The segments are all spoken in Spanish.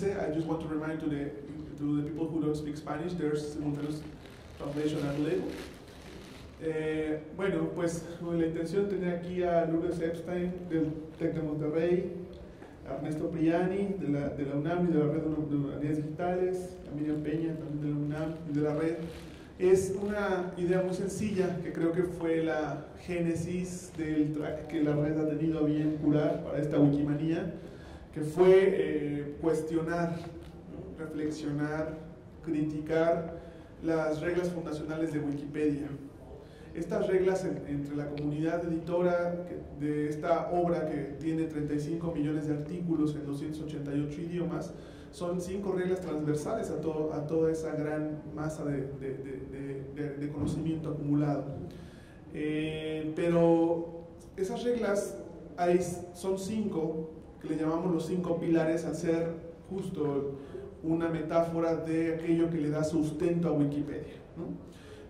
15. I just want to remind to the, to the people who don't speak Spanish, there's simultaneous translation available. Eh, bueno, pues la intención tener aquí a Lourdes Epstein del TEC de Monterrey, a Ernesto Priani de la, de la UNAM y de la Red de Unidades Digitales, a Miriam Peña también de la UNAM y de la Red. Es una idea muy sencilla que creo que fue la génesis del track que la red ha tenido a bien curar para esta Wikimanía, que fue eh, cuestionar, reflexionar, criticar las reglas fundacionales de Wikipedia estas reglas entre la comunidad editora de esta obra que tiene 35 millones de artículos en 288 idiomas, son cinco reglas transversales a, todo, a toda esa gran masa de, de, conocimiento acumulado. Eh, pero esas reglas hay, son cinco, le llamamos los cinco pilares, al ser justo una metáfora de aquello que le da sustento a Wikipedia. ¿no?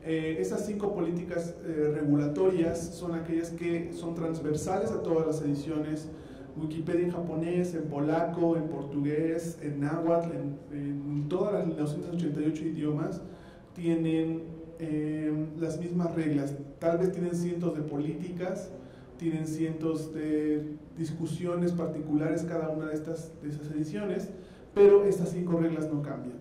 Eh, esas cinco políticas eh, regulatorias son aquellas que son transversales a todas las ediciones. Wikipedia en japonés, en polaco, en portugués, en náhuatl, en, todas las 288 idiomas tienen eh, las mismas reglas. Tal vez tienen cientos de políticas, tienen cientos de discusiones particulares cada una de estas de esas ediciones, pero estas cinco reglas no cambian.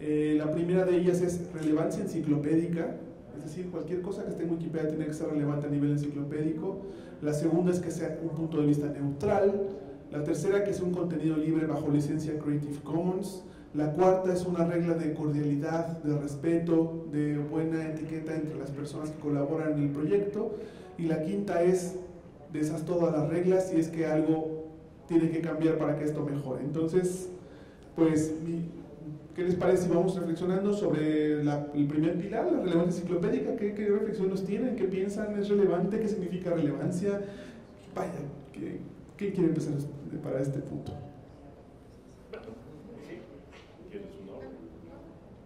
Eh, la primera de ellas es relevancia enciclopédica, es decir, cualquier cosa que esté en Wikipedia tiene que ser relevante a nivel enciclopédico. La segunda es que sea un punto de vista neutral. La tercera, que sea un contenido libre bajo licencia Creative Commons. La cuarta es una regla de cordialidad, de respeto, de buena etiqueta entre las personas que colaboran en el proyecto. Y la quinta es de esas todas las reglas y es que algo tiene que cambiar para que esto mejore. Entonces, pues ¿Qué les parece si vamos reflexionando sobre el primer pilar, la relevancia enciclopédica? ¿Qué, qué reflexiones tienen? ¿Qué piensan? ¿Es relevante? ¿Qué significa relevancia? Vaya, ¿qué, qué quiere empezar para este punto? ¿Quieres un orden?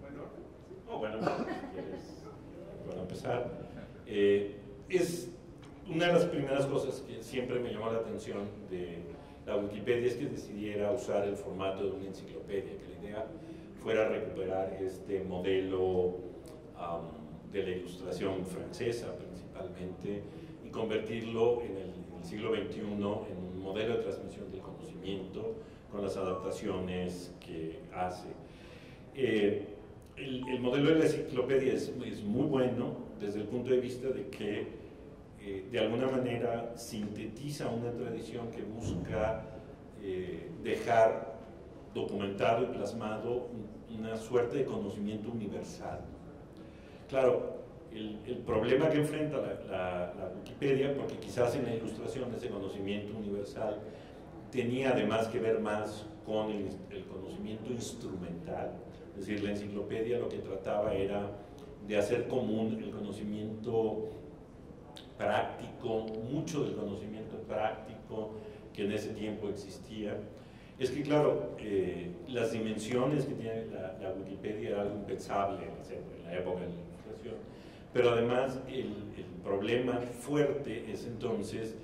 Bueno, oh, bueno, quieres bueno, empezar. Eh, es una de las primeras cosas que siempre me llamó la atención de la Wikipedia es que decidiera usar el formato de una enciclopedia, que la idea fuera recuperar este modelo de la ilustración francesa principalmente y convertirlo en el, siglo XXI en un modelo de transmisión del conocimiento con las adaptaciones que hace. Eh, el, modelo de la enciclopedia es, muy bueno desde el punto de vista de que eh, de alguna manera sintetiza una tradición que busca eh, dejar documentado y plasmado una suerte de conocimiento universal. Claro, el, problema que enfrenta la, Wikipedia, porque quizás en la ilustración ese conocimiento universal tenía además que ver más con el, el, conocimiento instrumental, es decir, la enciclopedia lo que trataba era de hacer común el conocimiento práctico, mucho del conocimiento práctico que en ese tiempo existía, es que, claro, eh, las dimensiones que tiene la, Wikipedia era algo en la época de la ilustración, pero además el, problema fuerte es entonces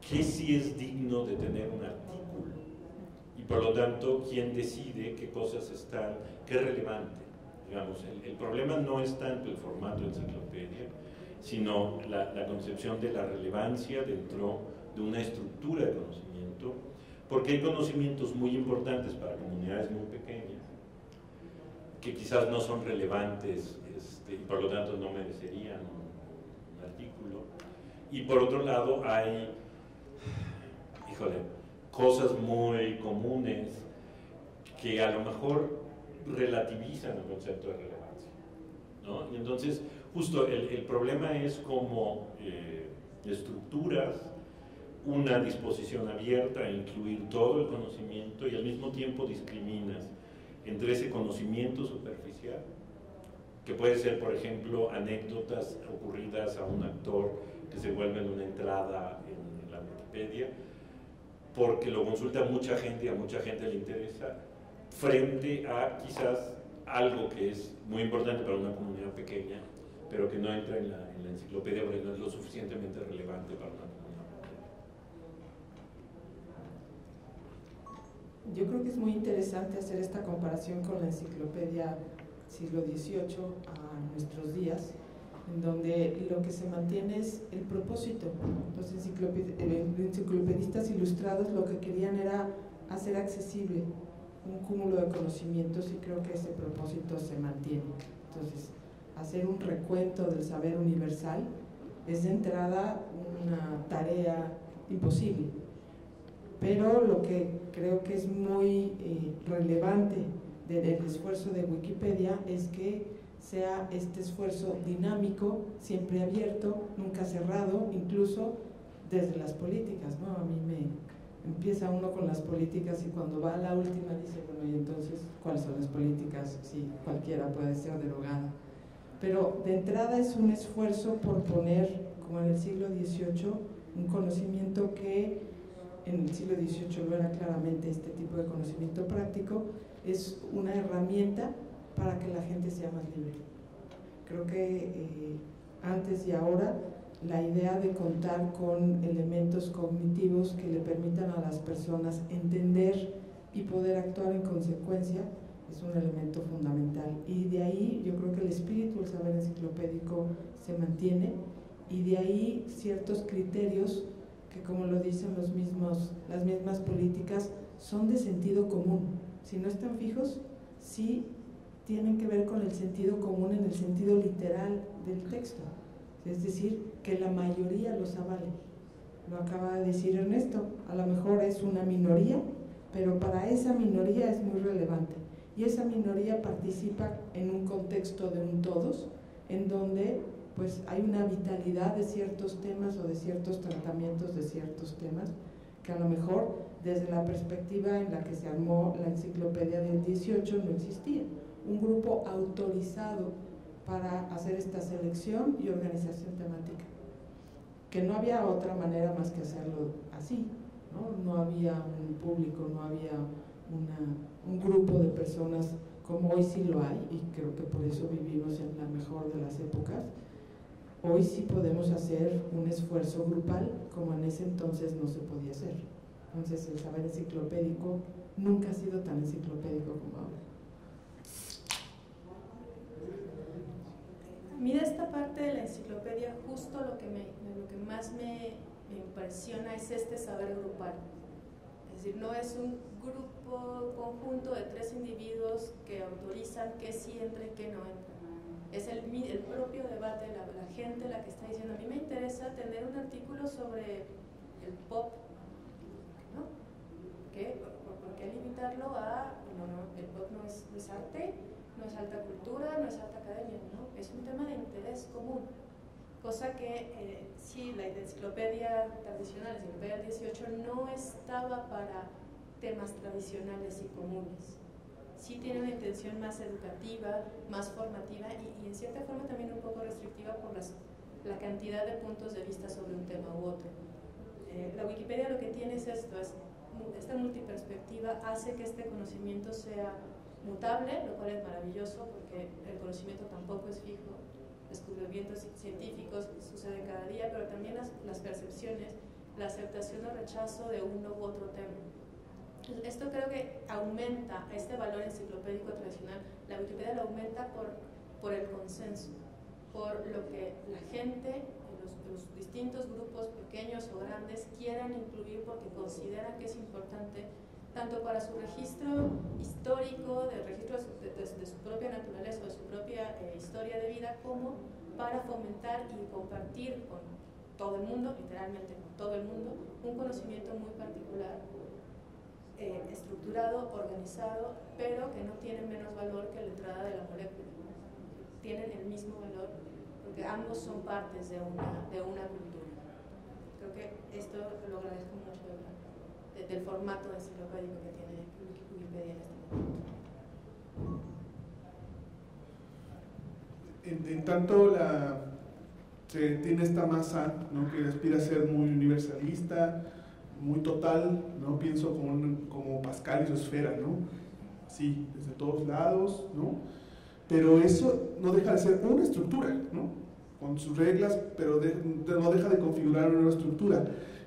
qué sí es digno de tener un artículo. Y por lo tanto quién decide qué cosas están, qué es relevante. Digamos, el, problema no es tanto el formato de enciclopedia, sino la, concepción de la relevancia dentro de una estructura de conocimiento porque hay conocimientos muy importantes para comunidades muy pequeñas que quizás no son relevantes este, y por lo tanto no merecerían un, artículo. Y por otro lado hay, híjole, cosas muy comunes que a lo mejor relativizan el concepto de relevancia. ¿no? Y entonces, justo el, problema es como eh, estructuras una disposición abierta a incluir todo el conocimiento y al mismo tiempo discriminas entre ese conocimiento superficial, que puede ser, por ejemplo, anécdotas ocurridas a un actor que se vuelven una entrada en la Wikipedia, porque lo consulta mucha gente y a mucha gente le interesa, frente a quizás algo que es muy importante para una comunidad pequeña, pero que no entra en la, en la enciclopedia porque no es lo suficientemente relevante para una yo creo que es muy interesante hacer esta comparación con la enciclopedia siglo XVIII a nuestros días, en donde lo que se mantiene es el propósito. Los eh, enciclopedistas ilustrados lo que querían era hacer accesible un cúmulo de conocimientos y creo que ese propósito se mantiene. Entonces, hacer un recuento del saber universal es de entrada una tarea imposible. Pero lo que creo que es muy eh, relevante del esfuerzo de Wikipedia es que sea este esfuerzo dinámico, siempre abierto, nunca cerrado, incluso desde las políticas. ¿no? A mí me empieza uno con las políticas y cuando va a la última dice, bueno, y entonces, ¿cuáles son las políticas? Si cualquiera puede ser derogada. Pero de entrada es un esfuerzo por poner, como en el siglo XVIII, un conocimiento que en el siglo XVIII lo era claramente este tipo de conocimiento práctico, es una herramienta para que la gente sea más libre. Creo que eh, antes y ahora la idea de contar con elementos cognitivos que le permitan a las personas entender y poder actuar en consecuencia es un elemento fundamental. Y de ahí yo creo que el espíritu del saber enciclopédico se mantiene y de ahí ciertos criterios que como lo dicen los mismos, las mismas políticas son de sentido común. Si no están fijos, sí tienen que ver con el sentido común en el sentido literal del texto. Es decir, que la mayoría los avale. Lo acaba de decir Ernesto, a lo mejor es una minoría, pero para esa minoría es muy relevante y esa minoría participa en un contexto de un todos, en donde pues hay una vitalidad de ciertos temas o de ciertos tratamientos de ciertos temas que a lo mejor desde la perspectiva en la que se armó la enciclopedia del 18 no existía. Un grupo autorizado para hacer esta selección y organización temática. Que no había otra manera más que hacerlo así. No, no había un público, no había un grupo de personas como hoy sí lo hay, y creo que por eso vivimos en la mejor de las épocas. Hoy sí podemos hacer un esfuerzo grupal como en ese entonces no se podía hacer. Entonces el saber enciclopédico nunca ha sido tan enciclopédico como ahora. Mira esta parte de la enciclopedia, justo lo que, me, lo que más me, me impresiona es este saber grupal es decir, no es un grupo conjunto de tres individuos que autorizan que sí entra y que no entra. Es el, el propio debate, la, la, gente la que está diciendo, a mí me interesa tener un artículo sobre el pop, ¿no? ¿Qué? ¿Por, qué limitarlo a, no, no, el pop no es, es arte, no es alta cultura, no es alta academia, no, es un tema de interés común cosa que eh, sí, la enciclopedia tradicional, la enciclopedia del 18, no estaba para temas tradicionales y comunes. Sí tiene una intención más educativa, más formativa y, en cierta forma también un poco restrictiva por las, la cantidad de puntos de vista sobre un tema u otro. Eh, la Wikipedia lo que tiene es esto, es, esta multiperspectiva hace que este conocimiento sea mutable, lo cual es maravilloso porque el conocimiento tampoco es fijo descubrimientos científicos suceden cada día, pero también las, las percepciones, la aceptación o rechazo de uno u otro tema. Esto creo que aumenta este valor enciclopédico tradicional. La Wikipedia lo aumenta por, por el consenso, por lo que la gente, los, los distintos grupos pequeños o grandes quieran incluir porque consideran que es importante tanto para su registro histórico, de registro de, su propia naturaleza o de su propia eh, historia de vida, como para fomentar y compartir con todo el mundo, literalmente con todo el mundo, un conocimiento muy particular, eh, estructurado, organizado, pero que no tiene menos valor que la entrada de la molécula. Tienen el mismo valor porque ambos son partes de una, de una cultura. Creo que esto lo agradezco mucho del formato enciclopédico que tiene Wikipedia en este momento. En, tanto la, se tiene esta masa ¿no? que aspira a ser muy universalista, muy total, ¿no? pienso como, como Pascal y su esfera, ¿no? sí, desde todos lados, ¿no? pero eso no deja de ser una estructura, ¿no? con sus reglas, pero no deja de configurar una estructura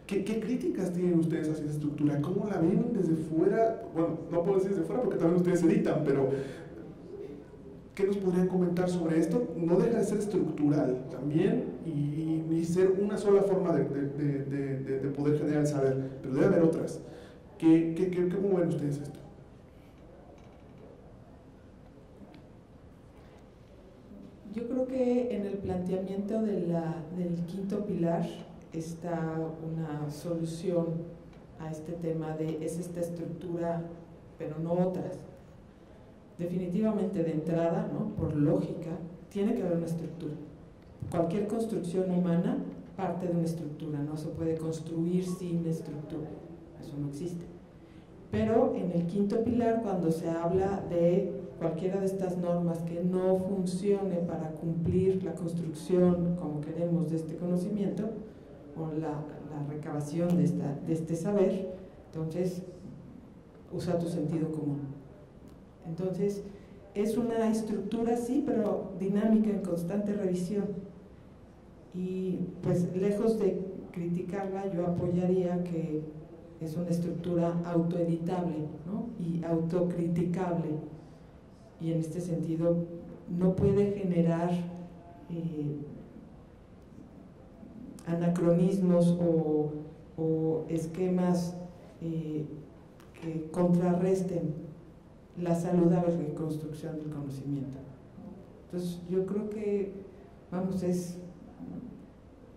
¿Qué, críticas tienen ustedes hacia esa estructura? ¿Cómo la ven desde fuera? Bueno, no puedo decir desde fuera porque también ustedes editan, pero ¿qué nos podrían comentar sobre esto? No deja de ser estructural también y, ser una sola forma de, de, poder generar el saber, pero debe haber otras. ¿Qué, qué, ¿Cómo ven ustedes esto? Yo creo que en el planteamiento de la, del quinto pilar, está una solución a este tema de es esta estructura, pero no otras. Definitivamente de entrada, ¿no? por lógica, tiene que haber una estructura. Cualquier construcción humana parte de una estructura, no se puede construir sin estructura, eso no existe. Pero en el quinto pilar, cuando se habla de cualquiera de estas normas que no funcione para cumplir la construcción como queremos de este conocimiento, con la, recabación de, esta, de este saber, entonces usa tu sentido común. Entonces, es una estructura, sí, pero dinámica, en constante revisión. Y pues lejos de criticarla, yo apoyaría que es una estructura autoeditable ¿no? y autocriticable. Y en este sentido no puede generar eh, anacronismos o, esquemas eh, que contrarresten la saludable reconstrucción del conocimiento. Entonces yo creo que, vamos, es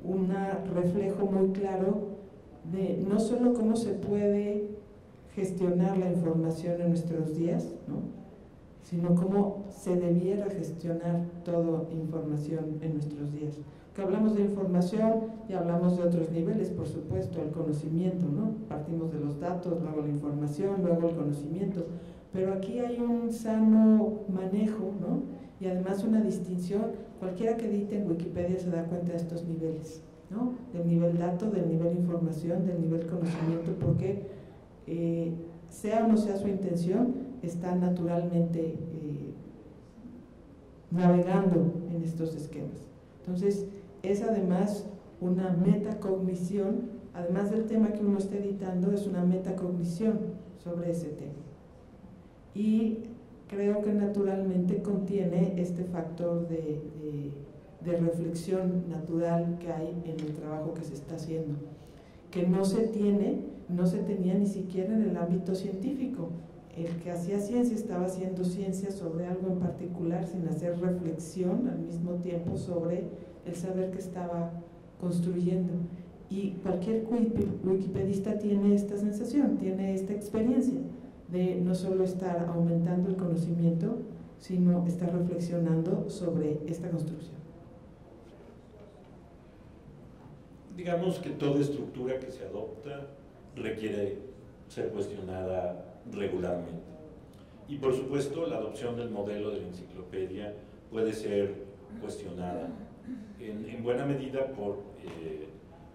un reflejo muy claro de no solo cómo se puede gestionar la información en nuestros días, sino cómo se debiera gestionar toda información en nuestros días que hablamos de información y hablamos de otros niveles, por supuesto, el conocimiento, ¿no? Partimos de los datos, luego la información, luego el conocimiento, pero aquí hay un sano manejo, ¿no? Y además una distinción, cualquiera que edite en Wikipedia se da cuenta de estos niveles, ¿no? Del nivel dato, del nivel información, del nivel conocimiento, porque eh, sea o no sea su intención, está naturalmente eh, navegando en estos esquemas. Entonces, es además una metacognición, además del tema que uno está editando, es una metacognición sobre ese tema. Y creo que naturalmente contiene este factor de, de, reflexión natural que hay en el trabajo que se está haciendo, que no se tiene, no se tenía ni siquiera en el ámbito científico. El que hacía ciencia estaba haciendo ciencia sobre algo en particular sin hacer reflexión al mismo tiempo sobre el saber que estaba construyendo. Y cualquier wikipedista tiene esta sensación, tiene esta experiencia de no solo estar aumentando el conocimiento, sino estar reflexionando sobre esta construcción. Digamos que toda estructura que se adopta requiere ser cuestionada regularmente. Y por supuesto, la adopción del modelo de la enciclopedia puede ser cuestionada en, buena medida por, eh,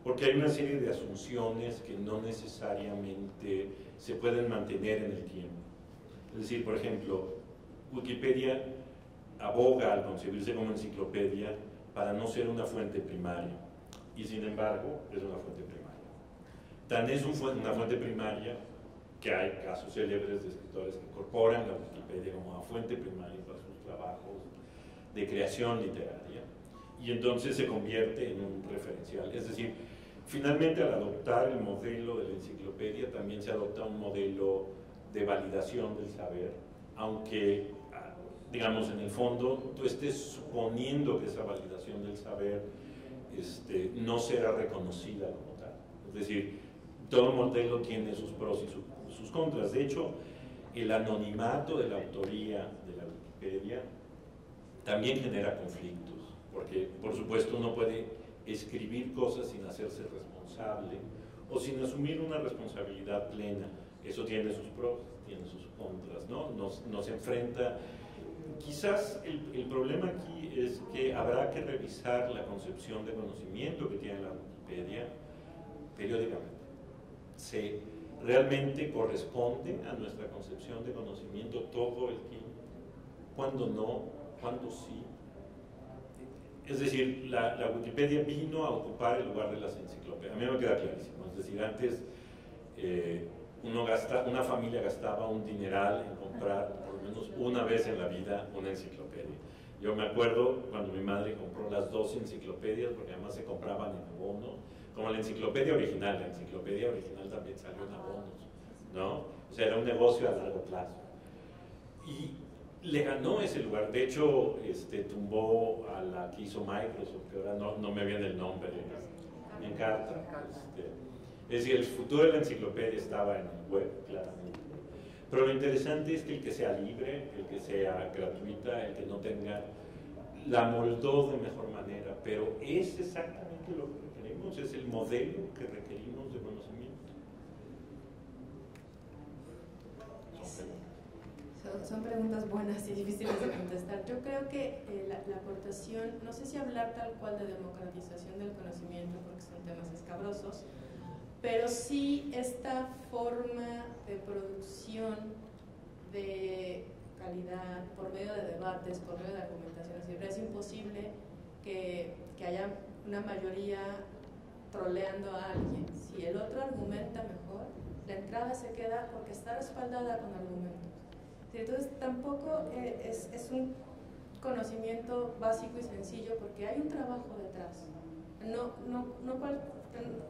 porque hay una serie de asunciones que no necesariamente se pueden mantener en el tiempo. Es decir, por ejemplo, Wikipedia aboga al concebirse como enciclopedia para no ser una fuente primaria y sin embargo es una fuente primaria. Tan es una fuente primaria que hay casos célebres de escritores que incorporan la Wikipedia como una fuente primaria para sus trabajos de creación literaria y entonces se convierte en un referencial. Es decir, finalmente al adoptar el modelo de la enciclopedia también se adopta un modelo de validación del saber, aunque, ah, digamos, en el fondo tú estés suponiendo que esa validación del saber este, no será reconocida como tal. Es decir, todo modelo tiene sus pros y sus contras. De hecho, el anonimato de la autoría de la Wikipedia también genera conflictos porque por supuesto uno puede escribir cosas sin hacerse responsable o sin asumir una responsabilidad plena. Eso tiene sus pros, tiene sus contras, ¿no? Nos, nos enfrenta... Quizás el, el, problema aquí es que habrá que revisar la concepción de conocimiento que tiene la Wikipedia periódicamente. ¿Se realmente corresponde a nuestra concepción de conocimiento todo el tiempo? ¿Cuándo no? ¿Cuándo sí? Es decir, la, Wikipedia vino a ocupar el lugar de las enciclopedias. A mí me queda clarísimo. Es decir, antes eh, una familia gastaba un dineral en comprar por lo menos una vez en la vida una enciclopedia. Yo me acuerdo cuando mi madre compró las dos enciclopedias, porque además se compraban en abono, como la enciclopedia original. La enciclopedia original también salió en abonos, ¿no? O sea, era un negocio a largo plazo. Y le ganó ese lugar. De hecho, este, tumbó a la que hizo Microsoft, que ahora no, no me viene el nombre, en carta. Este, es decir, el futuro de la enciclopedia estaba en el web, claramente. Pero lo interesante es que el que sea libre, el que sea gratuita, el que no tenga, la moldó de mejor manera, pero es exactamente lo que requerimos, es el modelo que requerimos de conocimiento. Son, preguntas buenas y difíciles de contestar. Yo creo que eh, la, aportación, no sé si hablar tal cual de democratización del conocimiento, porque son temas escabrosos, pero sí esta forma de producción de calidad por medio de debates, por medio de argumentaciones, es imposible que, que haya una mayoría troleando a alguien. Si el otro argumenta mejor, la entrada se queda porque está respaldada con argumentos. Entonces tampoco eh, es, un conocimiento básico y sencillo porque hay un trabajo detrás. No, no, no cual,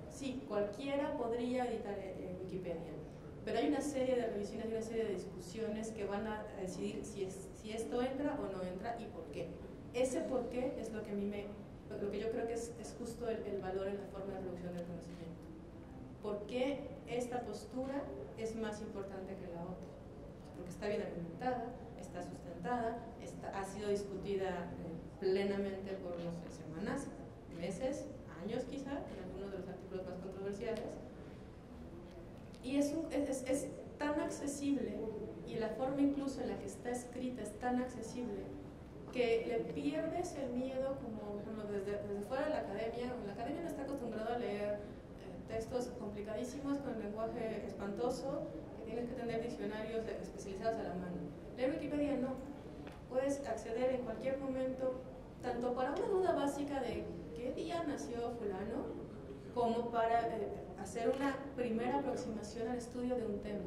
sí, cualquiera podría editar en Wikipedia, pero hay una serie de revisiones y una serie de discusiones que van a decidir si, es, si esto entra o no entra y por qué. Ese por qué es lo que a mí me, lo que yo creo que es, es justo el, el, valor en la forma de producción del conocimiento. ¿Por qué esta postura es más importante que la otra? Porque está bien argumentada, está sustentada, está, ha sido discutida eh, plenamente por, no sé, semanas, meses, años quizá, en algunos de los artículos más controversiales. Y es, es, es, tan accesible y la forma incluso en la que está escrita es tan accesible que le pierdes el miedo como, desde, desde, fuera de la academia. La academia no está acostumbrada a leer eh, textos complicadísimos con lenguaje espantoso, tienes que tener diccionarios especializados a la mano. Leer Wikipedia no. Puedes acceder en cualquier momento, tanto para una duda básica de qué día nació fulano, como para eh, hacer una primera aproximación al estudio de un tema.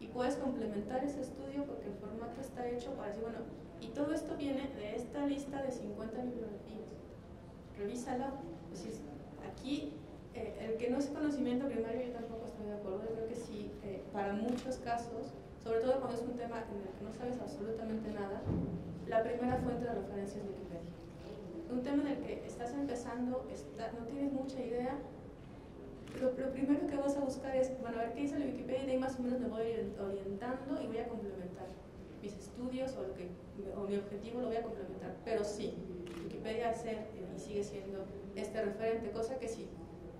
Y puedes complementar ese estudio porque el formato está hecho para decir, bueno, y todo esto viene de esta lista de 50 bibliografías. Revísala. Pues, aquí, eh, el que no es conocimiento primario, yo tampoco de acuerdo. Yo creo que sí, eh, para muchos casos, sobre todo cuando es un tema en el que no sabes absolutamente nada, la primera fuente de referencia es Wikipedia un tema en el que estás empezando, no tienes mucha idea, lo, lo, primero que vas a buscar es, bueno, a ver qué dice la Wikipedia y de ahí más o menos me voy orientando y voy a complementar mis estudios o, lo que, o mi objetivo lo voy a complementar. Pero sí, Wikipedia ser eh, y sigue siendo este referente, cosa que si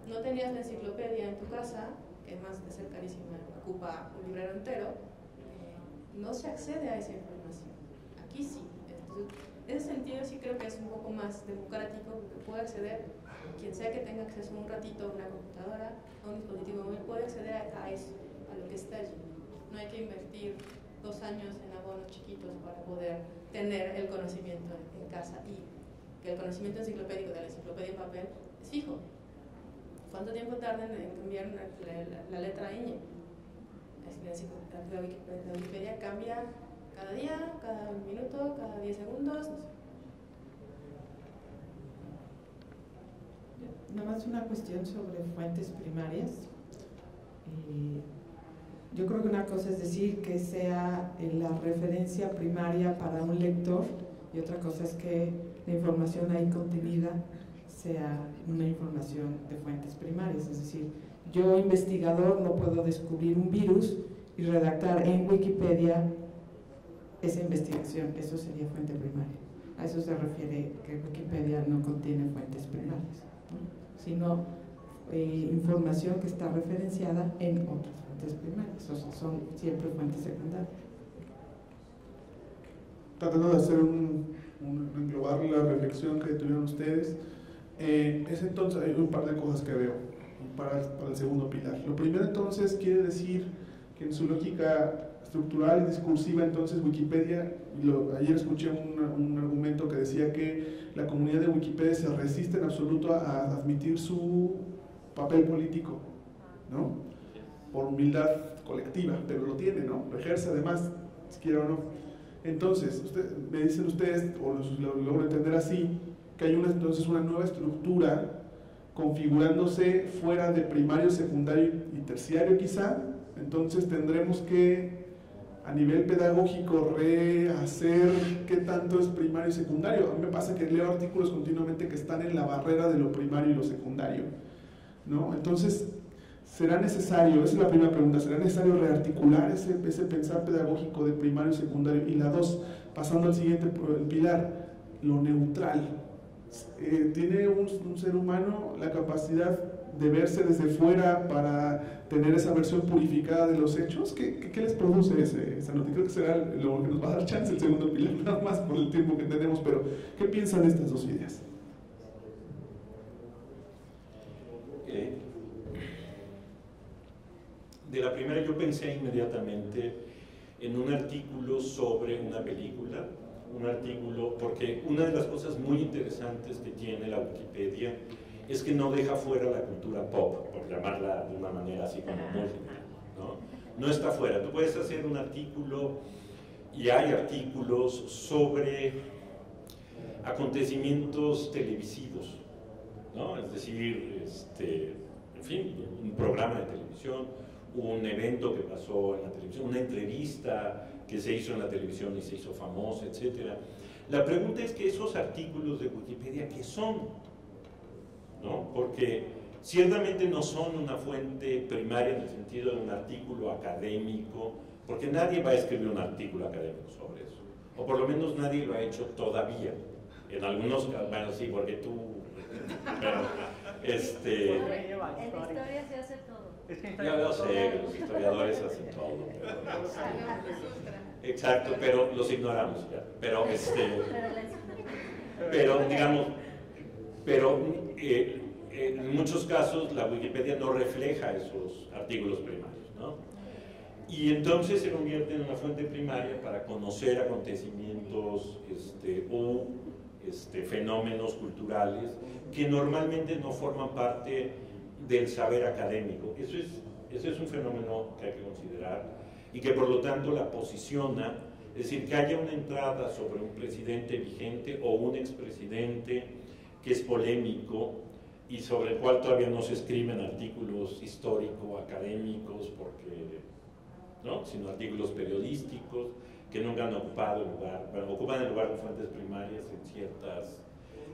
no tenías la enciclopedia en tu casa, que además de ser carísima ocupa un librero entero, eh, no se accede a esa información. Aquí sí. En ese sentido sí creo que es un poco más democrático porque puede acceder, quien sea que tenga acceso un ratito a una computadora, a un dispositivo móvil, puede acceder a, eso, a lo que está allí. No hay que invertir dos años en abonos chiquitos para poder tener el conocimiento en, casa y que el conocimiento enciclopédico de la enciclopedia en papel es fijo. ¿Cuánto tiempo tardan en cambiar la, letra ñ? La, la Wikipedia cambia cada día, cada minuto, cada 10 segundos. Nada más una cuestión sobre fuentes primarias. Eh, yo creo que una cosa es decir que sea la referencia primaria para un lector y otra cosa es que la información ahí contenida sea una información de fuentes primarias. Es decir, yo investigador no puedo descubrir un virus y redactar en Wikipedia esa investigación, eso sería fuente primaria. A eso se refiere que Wikipedia no contiene fuentes primarias, sino eh, información que está referenciada en otras fuentes primarias, o sea, son siempre fuentes secundarias. Tratando de hacer un, englobar la reflexión que tuvieron ustedes, es entonces hay un par de cosas que veo para, para el segundo pilar. Lo primero entonces quiere decir que en su lógica estructural y discursiva, entonces Wikipedia, ayer escuché un, un, argumento que decía que la comunidad de Wikipedia se resiste en absoluto a, admitir su papel político, ¿no? Por humildad colectiva, pero lo tiene, ¿no? Lo ejerce además, si o no. Entonces, usted, me dicen ustedes, o lo logro entender así, que hay una, entonces una nueva estructura configurándose fuera de primario, secundario y terciario quizá, entonces tendremos que a nivel pedagógico rehacer qué tanto es primario y secundario. A mí me pasa que leo artículos continuamente que están en la barrera de lo primario y lo secundario. ¿no? Entonces, ¿será necesario, esa es la primera pregunta, ¿será necesario rearticular ese, ese pensar pedagógico de primario y secundario? Y la dos, pasando al siguiente pilar, lo neutral. Eh, ¿Tiene un, ser humano la capacidad de verse desde fuera para tener esa versión purificada de los hechos? ¿Qué, qué, les produce ese, esa noticia? Creo que será lo que nos va a dar chance el segundo pilar, nada más por el tiempo que tenemos, pero ¿qué piensan de estas dos ideas? De la primera yo pensé inmediatamente en un artículo sobre una película, un artículo, porque una de las cosas muy interesantes que tiene la Wikipedia es que no deja fuera la cultura pop, por llamarla de una manera así como muy ¿no? no está fuera. Tú puedes hacer un artículo y hay artículos sobre acontecimientos televisivos, ¿no? es decir, este, en fin, un programa de televisión, un evento que pasó en la televisión, una entrevista que se hizo en la televisión y se hizo famosa, etc. La pregunta es que esos artículos de Wikipedia, ¿qué son? ¿no? porque ciertamente no son una fuente primaria en el sentido de un artículo académico, porque nadie va a escribir un artículo académico sobre eso, o por lo menos nadie lo ha hecho todavía. En algunos casos, bueno, sí, porque tú... Pero, este... En la historia se hace Ya lo sé, los historiadores hacen todo. exacto, pero los ignoramos ya. Pero, este, pero digamos, pero eh, en muchos casos la Wikipedia no refleja esos artículos primarios. ¿no? Y entonces se convierte en una fuente primaria para conocer acontecimientos este, o este, fenómenos culturales que normalmente no forman parte del saber académico. Eso es, eso es un fenómeno que hay que considerar y que por lo tanto la posiciona, es decir, que haya una entrada sobre un presidente vigente o un expresidente que es polémico y sobre el cual todavía no se escriben artículos histórico-académicos, porque, ¿no? sino artículos periodísticos que nunca han ocupado el lugar, bueno, ocupan el lugar de fuentes primarias en ciertas,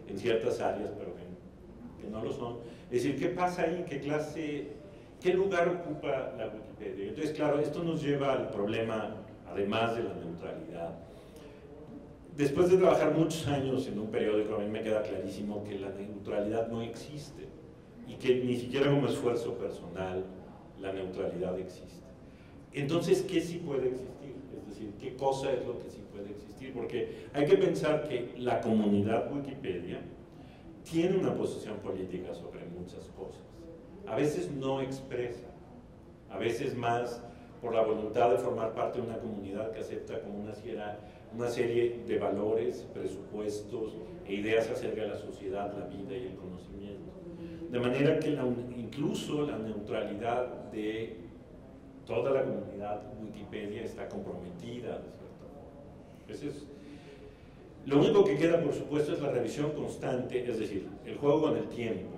en ciertas áreas, pero que, que no lo son. Es decir, ¿qué pasa ahí? ¿Qué clase, qué lugar ocupa la Wikipedia? Entonces, claro, esto nos lleva al problema, además de la neutralidad, después de trabajar muchos años en un periódico, a mí me queda clarísimo que la neutralidad no existe y que ni siquiera como esfuerzo personal la neutralidad existe. Entonces, ¿qué sí puede existir? Es decir, ¿qué cosa es lo que sí puede existir? Porque hay que pensar que la comunidad Wikipedia tiene una posición política sobre muchas cosas. A veces no expresa, a veces más por la voluntad de formar parte de una comunidad que acepta como una una serie de valores, presupuestos e ideas acerca de la sociedad, la vida y el conocimiento. De manera que incluso la neutralidad de toda la comunidad Wikipedia está comprometida, de cierto es, lo único que queda, por supuesto, es la revisión constante, es decir, el juego con el tiempo,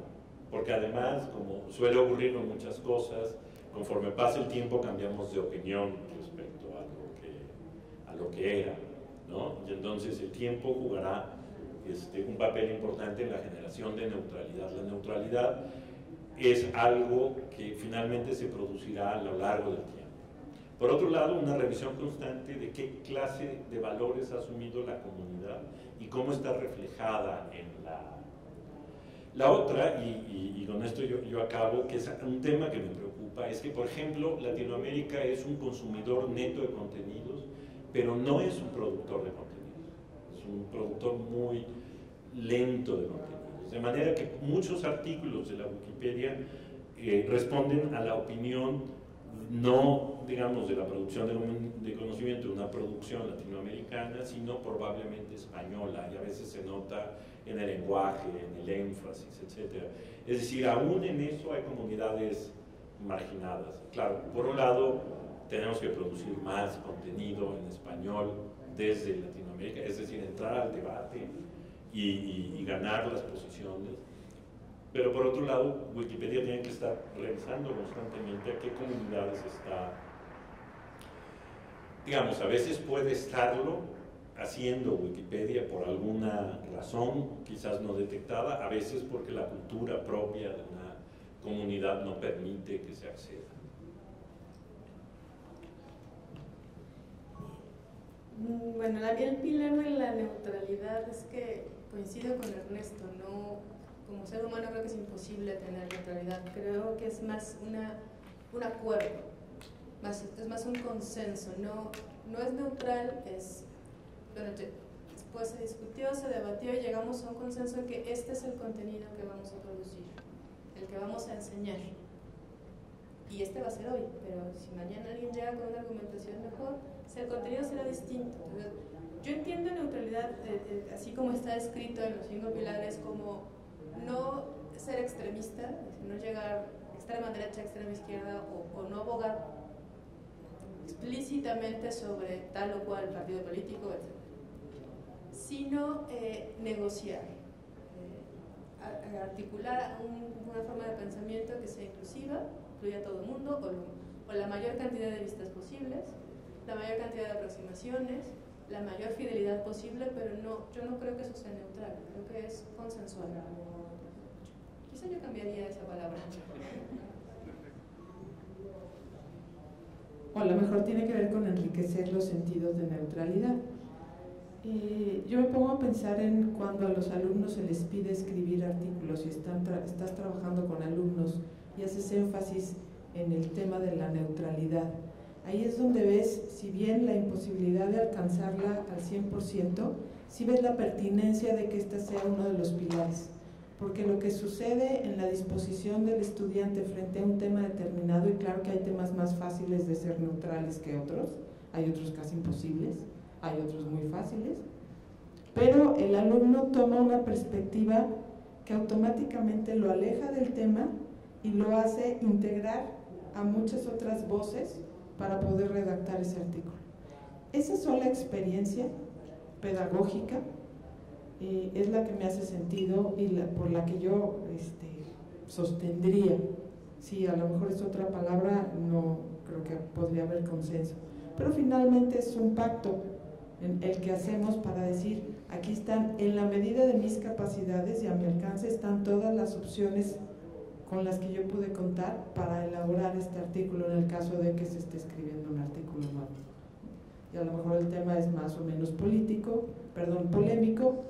porque además, como suele ocurrir con muchas cosas, conforme pasa el tiempo cambiamos de opinión respecto a lo que, a lo que era. Y entonces el tiempo jugará este, un papel importante en la generación de neutralidad. La neutralidad es algo que finalmente se producirá a lo largo del tiempo. Por otro lado, una revisión constante de qué clase de valores ha asumido la comunidad y cómo está reflejada en la... La otra, y, con esto yo, yo, acabo, que es un tema que me preocupa, es que, por ejemplo, Latinoamérica es un consumidor neto de contenidos pero no es un productor de contenidos, es un productor muy lento de contenidos. De manera que muchos artículos de la Wikipedia eh, responden a la opinión no, digamos, de la producción de, conocimiento, de una producción latinoamericana, sino probablemente española, y a veces se nota en el lenguaje, en el énfasis, etc. Es decir, aún en eso hay comunidades marginadas. Claro, por un lado, tenemos que producir más contenido en español desde Latinoamérica, es decir, entrar al debate y, ganar las posiciones. Pero por otro lado, Wikipedia tiene que estar revisando constantemente a qué comunidades está. Digamos, a veces puede estarlo haciendo Wikipedia por alguna razón, quizás no detectada, a veces porque la cultura propia de una comunidad no permite que se acceda. Bueno, el pilar de la neutralidad es que coincido con Ernesto, no, como ser humano creo que es imposible tener neutralidad, creo que es más una, un acuerdo, más, es más un consenso, no, no es neutral, es, bueno, después se discutió, se debatió y llegamos a un consenso en que este es el contenido que vamos a producir, el que vamos a enseñar. Y este va a ser hoy, pero si mañana alguien llega con una argumentación mejor, el contenido será distinto. yo entiendo neutralidad, así como está escrito en los cinco pilares, como no ser extremista, no llegar extrema derecha, extrema izquierda, o, no abogar explícitamente sobre tal o cual partido político, etc. Sino eh, negociar, eh, articular una forma de pensamiento que sea inclusiva, incluya a todo el mundo, o la mayor cantidad de vistas posibles, la mayor cantidad de aproximaciones, la mayor fidelidad posible, pero no, yo no creo que eso sea neutral, creo que es consensual. Quizá yo cambiaría esa palabra. O a lo mejor tiene que ver con enriquecer los sentidos de neutralidad. Eh, yo me pongo a pensar en cuando a los alumnos se les pide escribir artículos y están estás trabajando con alumnos y haces énfasis en el tema de la neutralidad Ahí es donde ves, si bien la imposibilidad de alcanzarla al 100%, si ves la pertinencia de que ésta sea uno de los pilares. Porque lo que sucede en la disposición del estudiante frente a un tema determinado, y claro que hay temas más fáciles de ser neutrales que otros, hay otros casi imposibles, hay otros muy fáciles, pero el alumno toma una perspectiva que automáticamente lo aleja del tema y lo hace integrar a muchas otras voces para poder redactar ese artículo. Esa sola experiencia pedagógica eh, es la que me hace sentido y por la que yo este, sostendría. Si a lo mejor es otra palabra, no creo que podría haber consenso. Pero finalmente es un pacto el que hacemos para decir, aquí están, en la medida de mis capacidades y a mi alcance están todas las opciones con las que yo pude contar para elaborar este artículo en el caso de que se esté escribiendo un artículo nuevo. Y a lo mejor el tema es más o menos político, perdón, polémico,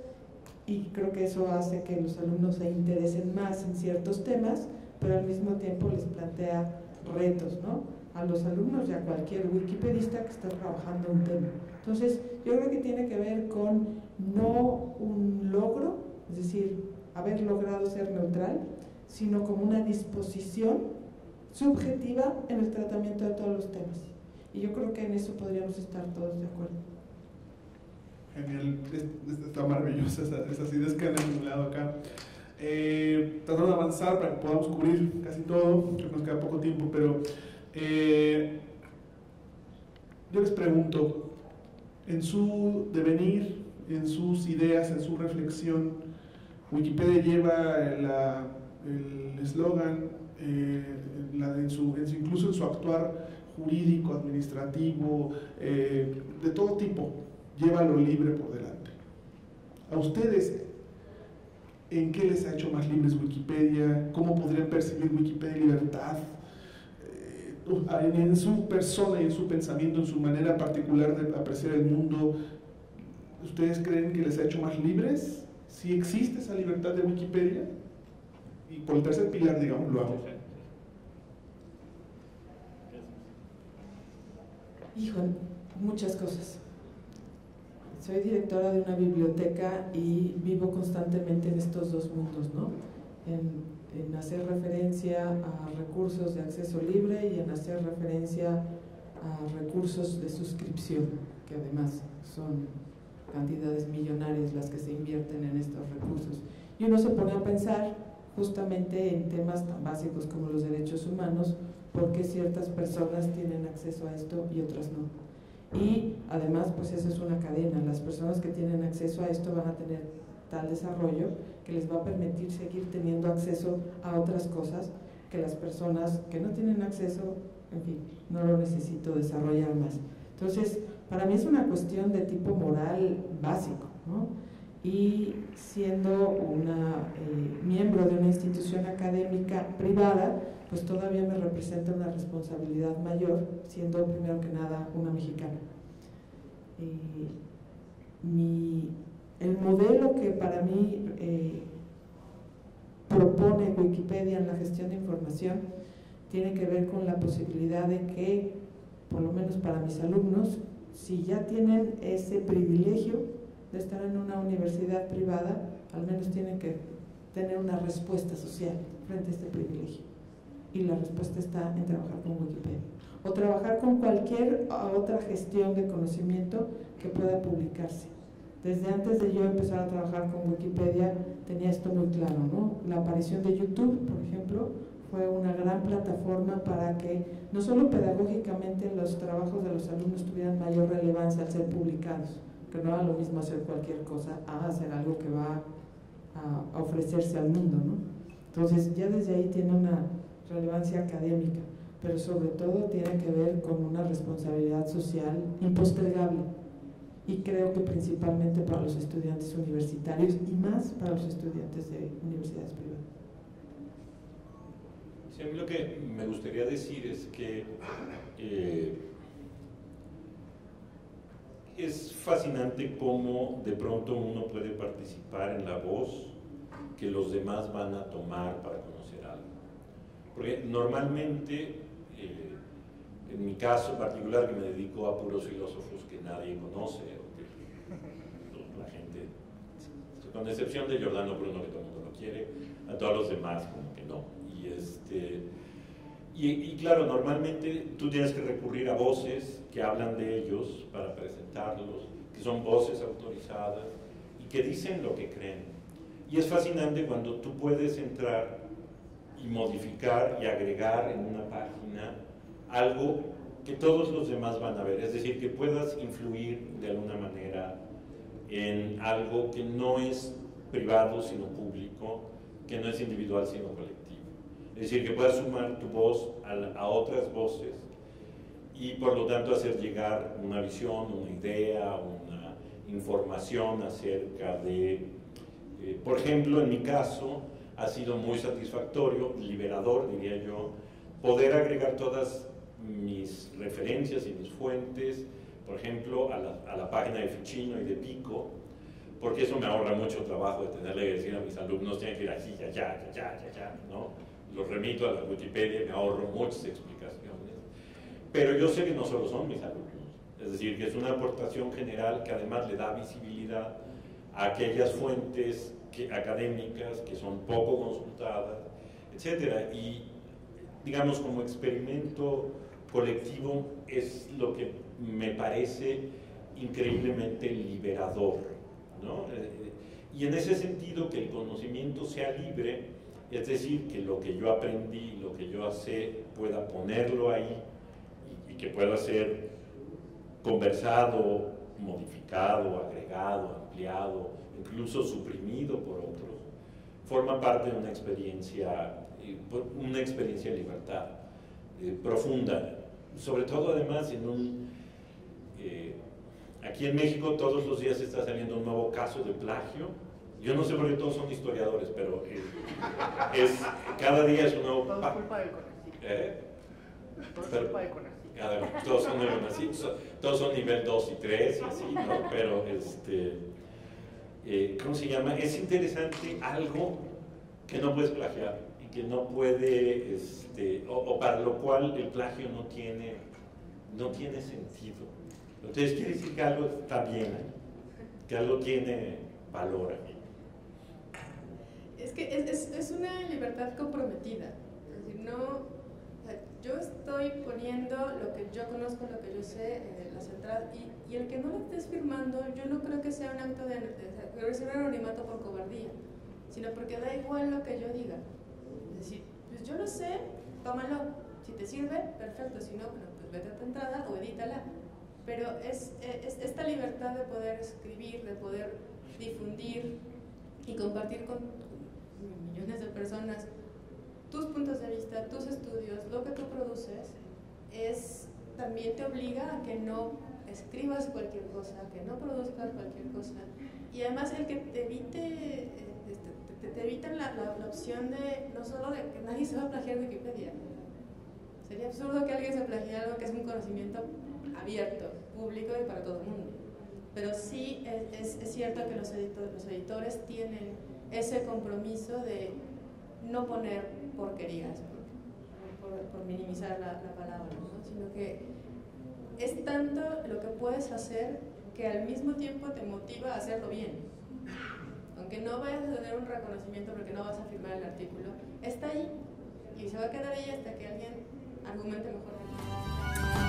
y creo que eso hace que los alumnos se interesen más en ciertos temas, pero al mismo tiempo les plantea retos, ¿no? A los alumnos y a cualquier wikipedista que está trabajando un tema. Entonces, yo creo que tiene que ver con no un logro, es decir, haber logrado ser neutral, sino como una disposición subjetiva en el tratamiento de todos los temas. Y yo creo que en eso podríamos estar todos de acuerdo. Genial, está maravillosa esas, ideas que han acumulado acá. Eh, tratando de avanzar para que podamos cubrir casi todo, creo que nos queda poco tiempo, pero eh, yo les pregunto, en su devenir, en sus ideas, en su reflexión, Wikipedia lleva el eslogan, eh, incluso en su actuar jurídico, administrativo, eh, de todo tipo, llévalo libre por delante. ¿A ustedes en qué les ha hecho más libres Wikipedia? ¿Cómo podrían percibir Wikipedia libertad? En su persona y en su pensamiento, en su manera particular de apreciar el mundo, ¿ustedes creen que les ha hecho más libres? ¿Si existe esa libertad de Wikipedia? y por el tercer pilar, digamos, lo hago. Hijo, muchas cosas. Soy directora de una biblioteca y vivo constantemente en estos dos mundos, ¿no? en, hacer referencia a recursos de acceso libre y en hacer referencia a recursos de suscripción, que además son cantidades millonarias las que se invierten en estos recursos. Y uno se pone a pensar justamente en temas tan básicos como los derechos humanos, por qué ciertas personas tienen acceso a esto y otras no. Y además, pues esa es una cadena. Las personas que tienen acceso a esto van a tener tal desarrollo que les va a permitir seguir teniendo acceso a otras cosas que las personas que no tienen acceso, en fin, no lo necesito desarrollar más. Entonces, para mí es una cuestión de tipo moral básico, ¿no? Y siendo una eh, miembro de una institución académica privada, pues todavía me representa una responsabilidad mayor, siendo primero que nada una mexicana. mi, el modelo que para mí eh, propone Wikipedia en la gestión de información tiene que ver con la posibilidad de que, por lo menos para mis alumnos, si ya tienen ese privilegio de estar en una universidad privada, al menos tienen que tener una respuesta social frente a este privilegio. Y la respuesta está en trabajar con Wikipedia. O trabajar con cualquier otra gestión de conocimiento que pueda publicarse. Desde antes de yo empezar a trabajar con Wikipedia tenía esto muy claro, ¿no? La aparición de YouTube, por ejemplo, fue una gran plataforma para que no solo pedagógicamente los trabajos de los alumnos tuvieran mayor relevancia al ser publicados, que no era lo mismo hacer cualquier cosa a hacer algo que va a ofrecerse al mundo, ¿no? Entonces ya desde ahí tiene una relevancia académica, pero sobre todo tiene que ver con una responsabilidad social impostergable y creo que principalmente para los estudiantes universitarios y más para los estudiantes de universidades privadas. Sí, a mí lo que me gustaría decir es que eh, es fascinante cómo de pronto uno puede participar en la voz que los demás van a tomar para conocer algo. Porque normalmente, eh, en mi caso particular, que me dedico a puros filósofos que nadie conoce, o que la gente, con excepción de Giordano Bruno, que todo el mundo lo quiere, a todos los demás como que no. Y, este, y, claro, normalmente tú tienes que recurrir a voces que hablan de ellos para presentarlos, que son voces autorizadas y que dicen lo que creen. Y es fascinante cuando tú puedes entrar y modificar y agregar en una página algo que todos los demás van a ver, es decir, que puedas influir de alguna manera en algo que no es privado sino público, que no es individual sino colectivo. Es decir, que puedas sumar tu voz a, otras voces y por lo tanto hacer llegar una visión, una idea, una información acerca de, eh, por ejemplo, en mi caso ha sido muy satisfactorio, liberador diría yo, poder agregar todas mis referencias y mis fuentes, por ejemplo, a la, a la página de Ficino y de Pico, porque eso me ahorra mucho trabajo de tenerle que decir a mis alumnos, tienen que ir aquí, ya, ya, ya, ya, ya, ¿no? los remito a la Wikipedia me ahorro muchas explicaciones. Pero yo sé que no solo son mis alumnos, es decir, que es una aportación general que además le da visibilidad a aquellas fuentes académicas que son poco consultadas, etc. Y digamos como experimento colectivo es lo que me parece increíblemente liberador. ¿no? Eh, y en ese sentido que el conocimiento sea libre es decir, que lo que yo aprendí, lo que yo sé, pueda ponerlo ahí y, que pueda ser conversado, modificado, agregado, ampliado, incluso suprimido por otros, forma parte de una experiencia, eh, una experiencia de libertad eh, profunda, sobre todo además en un... Eh, aquí en México todos los días está saliendo un nuevo caso de plagio, yo no sé por qué todos son historiadores, pero es, cada día es un nuevo... Todo culpa del ¿Eh? Culpa del todos son, todos son nivel 2 y 3 y así, ¿no? Pero, este, eh, ¿cómo se llama? Es interesante algo que no puedes plagiar que no puede, este, o, para lo cual el plagio no tiene, no tiene sentido. Entonces quiere decir que algo está bien, que algo tiene valor aquí. Es que es, es, una libertad comprometida. Es decir, no, yo estoy poniendo lo que yo conozco, lo que yo sé, eh, las entradas, y, y, el que no lo estés firmando, yo no creo que sea un acto de, de, de un anonimato por cobardía, sino porque da igual lo que yo diga. Decir, pues yo lo sé, tómalo. Si te sirve, perfecto. Si no, bueno, pues vete a tu entrada o edítala. Pero es, es esta libertad de poder escribir, de poder difundir y compartir con millones de personas tus puntos de vista, tus estudios, lo que tú produces, es, también te obliga a que no escribas cualquier cosa, que no produzcas cualquier cosa. Y además el que te evite, te, evitan la, la, opción de, no solo de que nadie se va a plagiar Wikipedia. Sería absurdo que alguien se plagie algo que es un conocimiento abierto, público y para todo el mundo. Pero sí es, es, cierto que los, los editores tienen ese compromiso de no poner porquerías, por, minimizar la, palabra, sino que es tanto lo que puedes hacer que al mismo tiempo te motiva a hacerlo bien. Aunque no vayas a tener un reconocimiento porque no vas a firmar el artículo, está ahí y se va a quedar ahí hasta que alguien argumente mejor